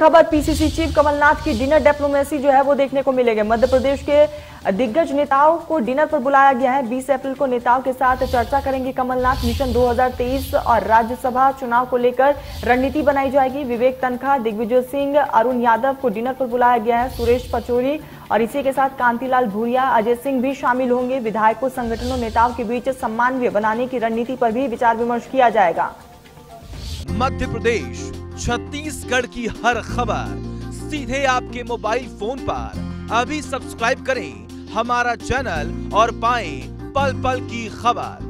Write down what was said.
खबर PCC chief Kamal Nath की dinner diplomacy जो है वो देखने को मिलेगी। मध्य प्रदेश के दिग्गज नेताओं को डिनर पर बुलाया गया है। 20 अप्रैल को नेताओं के साथ चर्चा करेंगे कमलनाथ। मिशन 2023 और राज्यसभा चुनाव को लेकर रणनीति बनाई जाएगी। विवेक तनखा, दिग्विजय सिंह, अरुण यादव को डिनर पर बुलाया गया है। सुरेश पचोरी और इसी के साथ कांतिलाल भूरिया, अजय सिंह भी शामिल होंगे। विधायकों, संगठनों, नेताओं के बीच सम्मानवीय बनाने की रणनीति पर भी विचार विमर्श किया जाएगा। मध्य प्रदेश छत्तीसगढ़ की हर खबर सीधे आपके मोबाइल फ़ोन पर। अभी सब्सक्राइब करें हमारा चैनल और पाएँ पल पल की खबर।